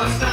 of